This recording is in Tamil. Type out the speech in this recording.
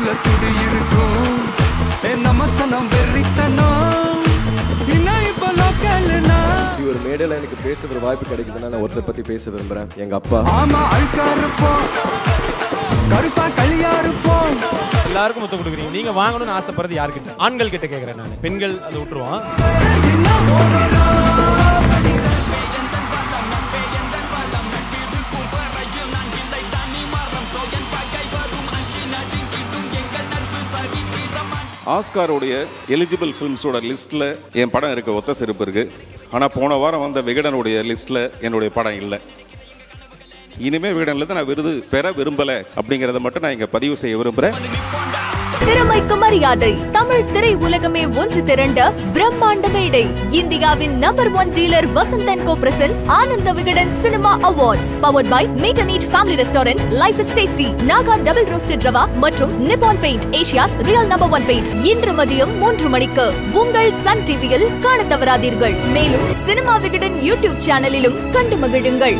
உடம்புல துடி இருக்கும். என் நம்ம சனம் வெறித்தனம். இன்னும் இப்ப லோக்கல்னா. இப்படி ஒரு மேடையில் எனக்கு பேசுகிற வாய்ப்பு கிடைக்குதுன்னா நான் ஒருத்தரை பற்றி பேச விரும்புகிறேன் எங்கள் அப்பா. ஆமா அழுக்கா இருப்போம். கருப்பா களியா இருப்போம். எல்லாருக்கும் முத்தம் கொடுக்குறீங்க. நீங்க வாங்கணும்னு ஆசைப்படுறது யார்கிட்ட? ஆண்கள் கிட்ட கேக்குறேன் நான். பெண்கள் அதை விட்டுருவான் ஆஸ்காரோடைய எலிஜிபிள் ஃபிலிம்ஸோட லிஸ்ட்டில் என் படம் இருக்க ஒத்த செருப்பு இருக்குது ஆனால் போன வாரம் வந்த விகடனுடைய லிஸ்ட்டில் என்னுடைய படம் இல்லை. இனிமேல் விகடனில் தான் நான் விருது பெற விரும்பலை அப்படிங்கிறத மட்டும் நான் இங்கே பதிவு செய்ய விரும்புகிறேன் திறமைக்கு மரியாதை. தமிழ் திரை உலகமே ஒன்று திரண்ட பிரம்மாண்ட மேடை. இந்தியாவின் number one dealer Vasanthan co presents Ananda Vikatan cinema awards powered by meat and eat family restaurant life is tasty Naga double roasted rava மற்றும் Nippon paint Asia's real number one paint இன்று மதியம் மூன்று மணிக்கு உங்கள் சன் டிவியில் காண தவறாதீர்கள். மேலும் சினிமா விகடன் யூடியூப் சேனலிலும் கண்டு மகிழுங்கள்.